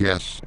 Yes.